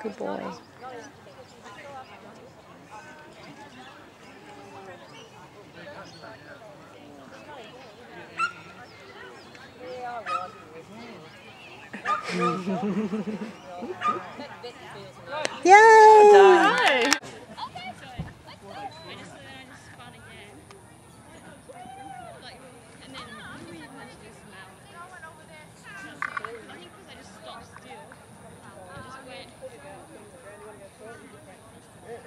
Good boy.